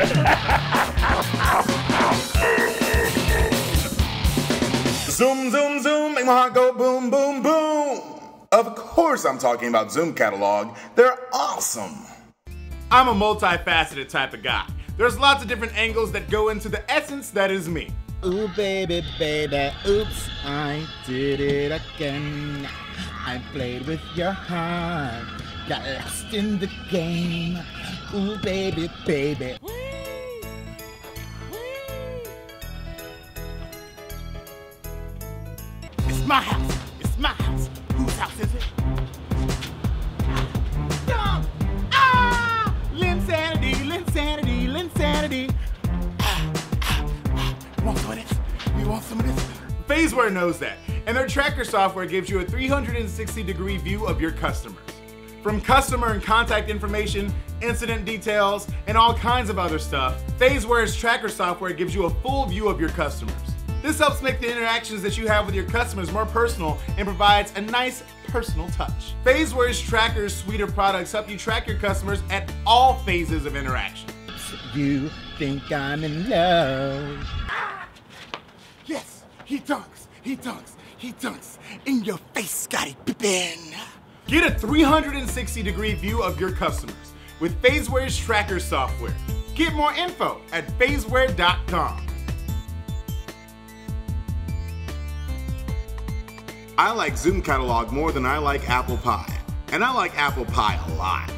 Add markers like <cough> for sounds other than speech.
<laughs> zoom, zoom, zoom, make my heart go boom, boom, boom. Of course, I'm talking about Zoom Catalog. They're awesome. I'm a multifaceted type of guy. There's lots of different angles that go into the essence that is me. Ooh, baby, baby, oops, I did it again. I played with your heart, got lost in the game. Ooh, baby, baby. It's my house. It's my house. Whose house is it? Ah! Ah! Linsanity, Linsanity, Linsanity. Ah, ah, ah. You want some of this? You want some of this? Phaseware knows that, and their tracker software gives you a 360 degree view of your customers. From customer and contact information, incident details, and all kinds of other stuff, Phaseware's tracker software gives you a full view of your customers. This helps make the interactions that you have with your customers more personal and provides a nice personal touch. Phaseware's Trackers suite of products help you track your customers at all phases of interaction. You think I'm in love. Yes, he dunks, he dunks, he dunks in your face, Scottie Pippen. Get a 360 degree view of your customers with Phaseware's Tracker software. Get more info at phaseware.com. I like Zoom Catalog more than I like apple pie. And I like apple pie a lot.